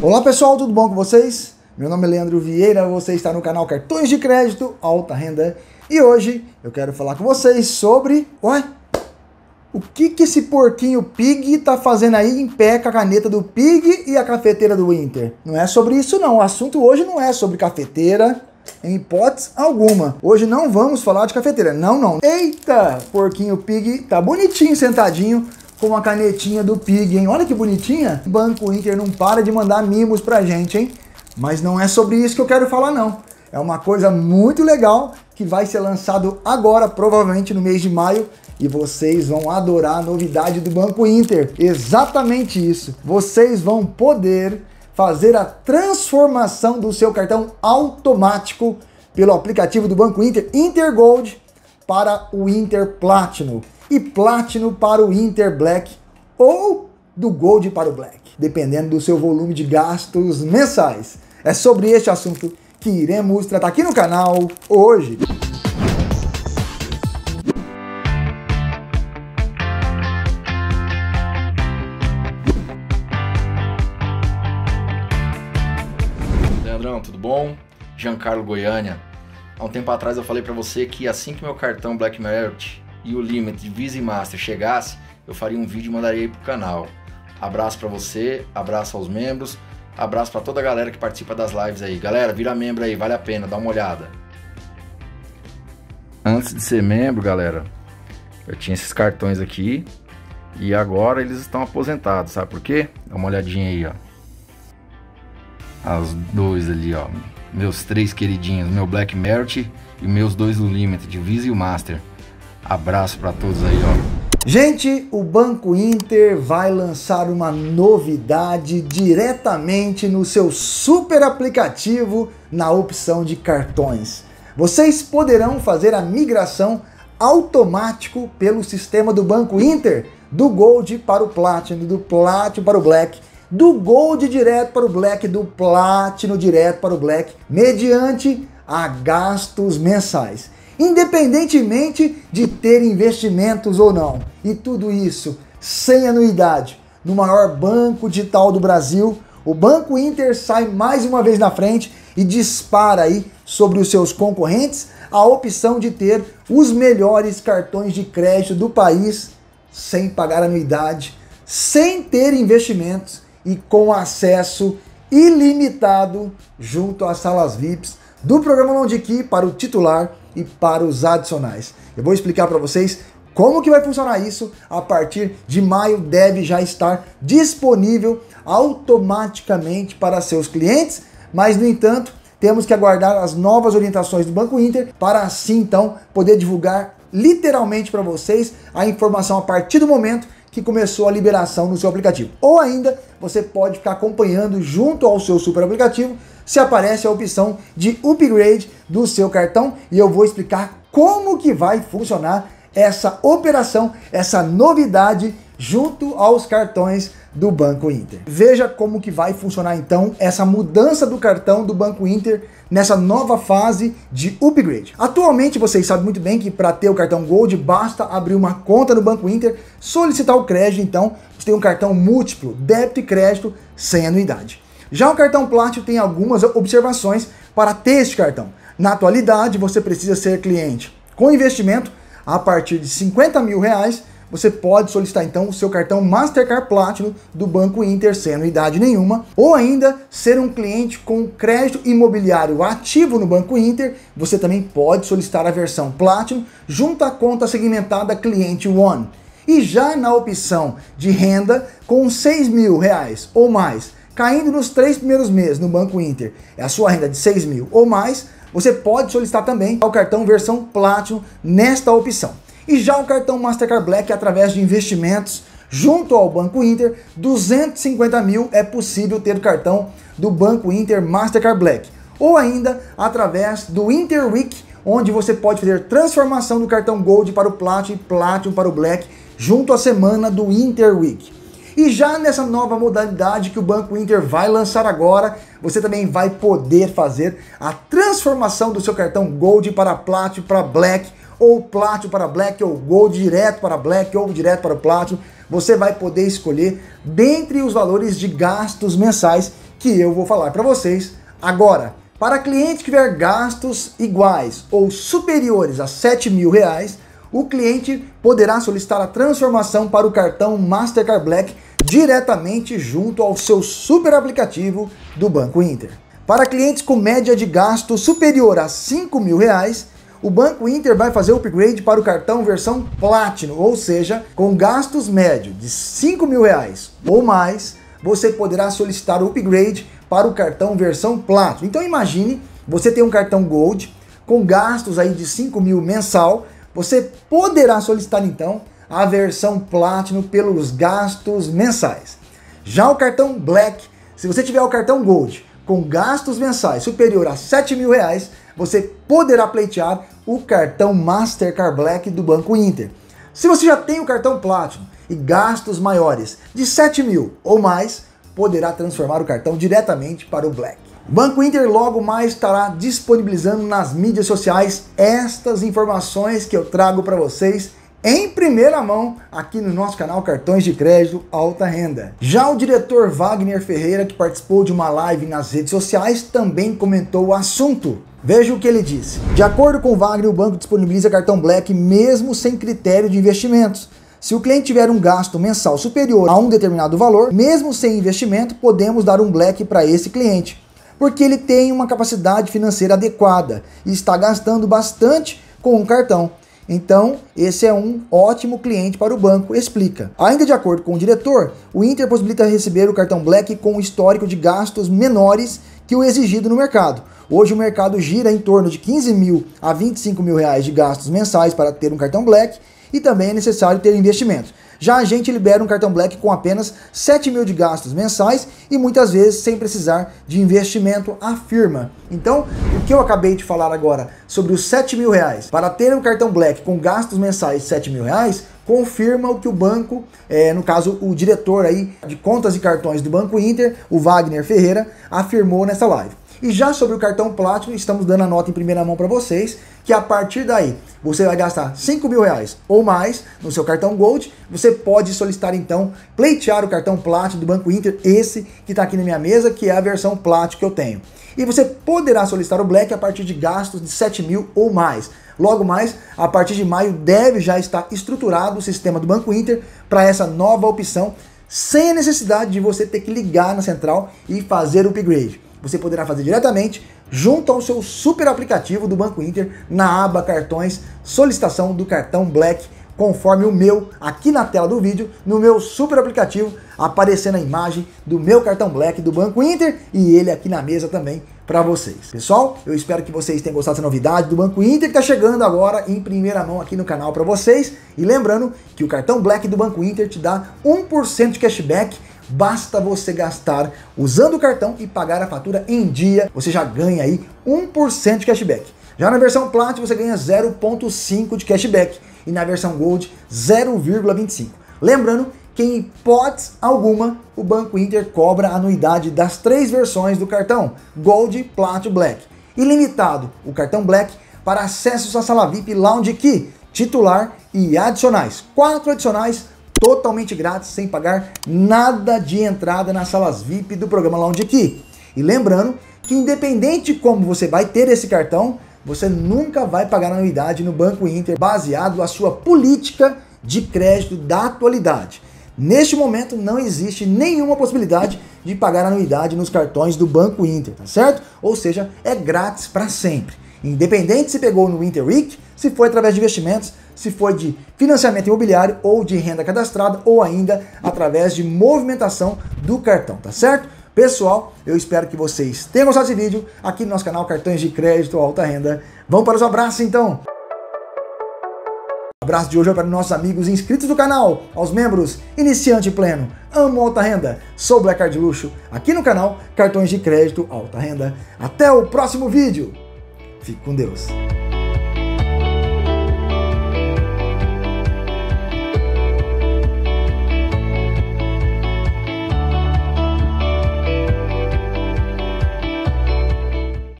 Olá pessoal, tudo bom com vocês? Meu nome é Leandro Vieira, você está no canal Cartões de Crédito Alta Renda e hoje eu quero falar com vocês sobre. Ué? O que, que esse porquinho Pig tá fazendo aí em pé com a caneta do Pig e a cafeteira do Inter? Não é sobre isso não, o assunto hoje não é sobre cafeteira, em hipótese alguma. Hoje não vamos falar de cafeteira, não, não. Eita, porquinho Pig tá bonitinho sentadinho com a canetinha do Pig, hein? Olha que bonitinha. O Banco Inter não para de mandar mimos pra gente, hein? Mas não é sobre isso que eu quero falar, não. É uma coisa muito legal que vai ser lançado agora, provavelmente no mês de maio, e vocês vão adorar a novidade do Banco Inter. Exatamente isso. Vocês vão poder fazer a transformação do seu cartão automático pelo aplicativo do Banco Inter Intergold para o Inter Platinum e Platinum para o Inter Black ou do Gold para o Black, dependendo do seu volume de gastos mensais. É sobre este assunto que iremos tratar aqui no canal hoje. Leandrão, tudo bom? Giancarlo Goiânia. Há um tempo atrás eu falei para você que assim que meu cartão Black Merit e o limit de Visa e Master chegasse, eu faria um vídeo e mandaria aí pro canal. Abraço para você, abraço aos membros, abraço para toda a galera que participa das lives aí. Galera, vira membro aí, vale a pena, dá uma olhada. Antes de ser membro, galera, eu tinha esses cartões aqui e agora eles estão aposentados, sabe por quê? Dá uma olhadinha aí, ó. As dois ali, ó. Meus três queridinhos, meu Black Merit e meus dois Limited, Visa e o Master. Abraço para todos aí, ó. Gente, o Banco Inter vai lançar uma novidade diretamente no seu super aplicativo na opção de cartões. Vocês poderão fazer a migração automático pelo sistema do Banco Inter, do Gold para o Platinum, do Platinum para o Black, do Gold direto para o Black, do Platinum direto para o Black, mediante a gastos mensais independentemente de ter investimentos ou não. E tudo isso sem anuidade. No maior banco digital do Brasil, o Banco Inter sai mais uma vez na frente e dispara aí sobre os seus concorrentes a opção de ter os melhores cartões de crédito do país sem pagar anuidade, sem ter investimentos e com acesso ilimitado junto às salas VIPs do programa Loan Key para o titular e para os adicionais. Eu vou explicar para vocês como que vai funcionar isso a partir de maio deve já estar disponível automaticamente para seus clientes, mas no entanto, temos que aguardar as novas orientações do Banco Inter para assim então poder divulgar literalmente para vocês a informação a partir do momento que começou a liberação no seu aplicativo. Ou ainda, você pode ficar acompanhando junto ao seu super aplicativo se aparece a opção de upgrade do seu cartão e eu vou explicar como que vai funcionar essa operação, essa novidade junto aos cartões do Banco Inter. Veja como que vai funcionar então essa mudança do cartão do Banco Inter nessa nova fase de upgrade. Atualmente vocês sabem muito bem que para ter o cartão Gold basta abrir uma conta no Banco Inter, solicitar o crédito, então você tem um cartão múltiplo, débito e crédito sem anuidade. Já o cartão Platinum tem algumas observações para ter este cartão. Na atualidade, você precisa ser cliente com investimento a partir de 50 mil reais. Você pode solicitar então o seu cartão Mastercard Platinum do Banco Inter sem anuidade nenhuma, ou ainda ser um cliente com crédito imobiliário ativo no Banco Inter. Você também pode solicitar a versão Platinum junto à conta segmentada Cliente One. E já na opção de renda com 6 mil reais ou mais caindo nos três primeiros meses no Banco Inter, é a sua renda de 6 mil ou mais, você pode solicitar também o cartão versão Platinum nesta opção. E já o cartão Mastercard Black através de investimentos junto ao Banco Inter, 250 mil é possível ter o cartão do Banco Inter Mastercard Black. Ou ainda através do Inter Week, onde você pode fazer transformação do cartão Gold para o Platinum e Platinum para o Black, junto à semana do Inter Week. E já nessa nova modalidade que o Banco Inter vai lançar agora, você também vai poder fazer a transformação do seu cartão Gold para Platinum para Black, ou Platinum para Black, ou Gold direto para Black, ou direto para Platinum. Você vai poder escolher dentre os valores de gastos mensais que eu vou falar para vocês agora. Para cliente que tiver gastos iguais ou superiores a 7 mil reais, o cliente poderá solicitar a transformação para o cartão Mastercard Black diretamente junto ao seu super aplicativo do Banco Inter. Para clientes com média de gasto superior a 5 mil reais, o Banco Inter vai fazer o upgrade para o cartão versão Platinum, ou seja, com gastos médios de 5 mil reais ou mais, você poderá solicitar o upgrade para o cartão versão Platinum. Então imagine, você tem um cartão Gold com gastos aí de 5 mil mensal, você poderá solicitar então a versão Platinum pelos gastos mensais. Já o cartão Black, se você tiver o cartão Gold com gastos mensais superior a 7 mil reais, você poderá pleitear o cartão Mastercard Black do Banco Inter. Se você já tem o cartão Platinum e gastos maiores de 7 mil ou mais, poderá transformar o cartão diretamente para o Black. O Banco Inter logo mais estará disponibilizando nas mídias sociais estas informações que eu trago para vocês em primeira mão aqui no nosso canal Cartões de Crédito Alta Renda. Já o diretor Wagner Ferreira, que participou de uma live nas redes sociais, também comentou o assunto. Veja o que ele disse. De acordo com o Wagner, o banco disponibiliza cartão Black mesmo sem critério de investimentos. Se o cliente tiver um gasto mensal superior a um determinado valor, mesmo sem investimento, podemos dar um Black para esse cliente, porque ele tem uma capacidade financeira adequada e está gastando bastante com um cartão. Então, esse é um ótimo cliente para o banco, explica. Ainda de acordo com o diretor, o Inter possibilita receber o cartão Black com um histórico de gastos menores que o exigido no mercado. Hoje o mercado gira em torno de 15 mil a 25 mil reais de gastos mensais para ter um cartão Black e também é necessário ter investimentos. Já a gente libera um cartão Black com apenas 7 mil de gastos mensais e muitas vezes sem precisar de investimento, afirma. Então, o que eu acabei de falar agora sobre os 7 mil reais para ter um cartão Black com gastos mensais de 7 mil reais, confirma o que o banco, é, no caso o diretor aí de contas e cartões do Banco Inter, o Wagner Ferreira, afirmou nessa live. E já sobre o cartão Platinum, estamos dando a nota em primeira mão para vocês, que a partir daí você vai gastar 5 mil reais ou mais no seu cartão Gold, você pode solicitar então pleitear o cartão Platinum do Banco Inter, esse que está aqui na minha mesa, que é a versão Platinum que eu tenho. E você poderá solicitar o Black a partir de gastos de 7 mil ou mais. Logo mais, a partir de maio, deve já estar estruturado o sistema do Banco Inter para essa nova opção, sem a necessidade de você ter que ligar na central e fazer o upgrade você poderá fazer diretamente junto ao seu super aplicativo do Banco Inter na aba cartões, solicitação do cartão Black, conforme o meu aqui na tela do vídeo, no meu super aplicativo, aparecendo a imagem do meu cartão Black do Banco Inter e ele aqui na mesa também para vocês. Pessoal, eu espero que vocês tenham gostado dessa novidade do Banco Inter que está chegando agora em primeira mão aqui no canal para vocês. E lembrando que o cartão Black do Banco Inter te dá 1% de cashback Basta você gastar usando o cartão e pagar a fatura em dia, você já ganha aí 1% de cashback. Já na versão Platinum você ganha 0.5 de cashback e na versão Gold 0,25. Lembrando que em hipótese alguma o Banco Inter cobra a anuidade das três versões do cartão Gold, Platinum, Black. Ilimitado o cartão Black para acessos à sala VIP Lounge Key, titular e adicionais. Quatro adicionais totalmente grátis, sem pagar nada de entrada nas salas VIP do programa Lounge aqui. E lembrando que independente de como você vai ter esse cartão, você nunca vai pagar anuidade no Banco Inter baseado na sua política de crédito da atualidade. Neste momento não existe nenhuma possibilidade de pagar anuidade nos cartões do Banco Inter, tá certo? Ou seja, é grátis para sempre. Independente se pegou no Inter Week, se foi através de investimentos, se foi de financiamento imobiliário ou de renda cadastrada ou ainda através de movimentação do cartão, tá certo? Pessoal, eu espero que vocês tenham gostado desse vídeo aqui no nosso canal Cartões de Crédito Alta Renda. Vamos para os abraços então! Abraço de hoje é para nossos amigos inscritos do canal, aos membros iniciante pleno, amo alta renda, sou Black Card Luxo, aqui no canal Cartões de Crédito Alta Renda. Até o próximo vídeo! Fique com Deus!